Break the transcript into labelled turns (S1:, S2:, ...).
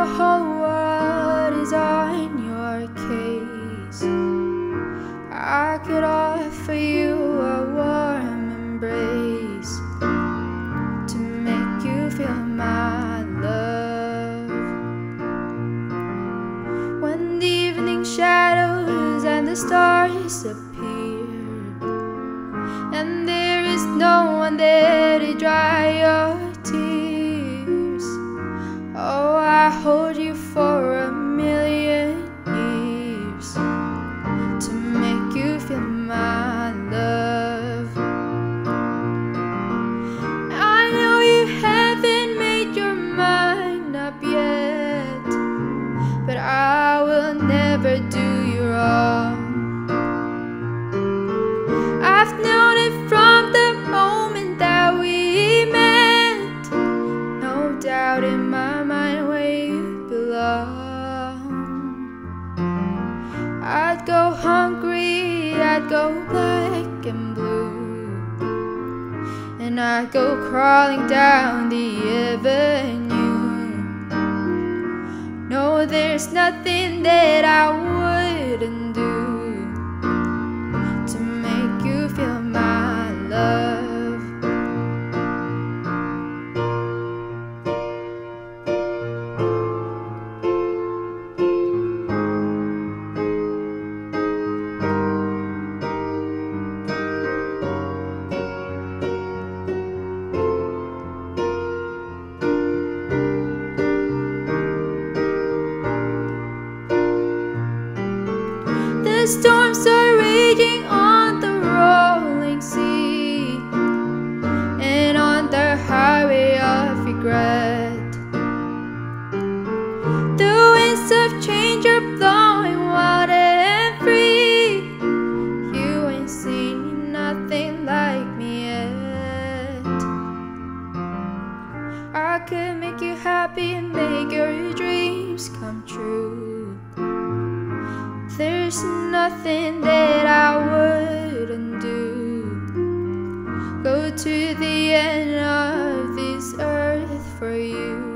S1: the whole world is on your case. I could offer you a warm embrace to make you feel my love. When the evening shadows and the stars appear, and there is no one there to drive. I hold you for a million years to make you feel my love. I know you haven't made your mind up yet, but I will never do you wrong. I've known it from the moment that we met. No doubt in my I'd go hungry, I'd go black and blue. And I'd go crawling down the avenue. No, there's nothing that I wouldn't do storms are raging on the rolling sea and on the highway of regret. The winds of change are blowing wild and free. You ain't seen nothing like me yet. I could There's nothing that I wouldn't do. Go to the end of this earth for you.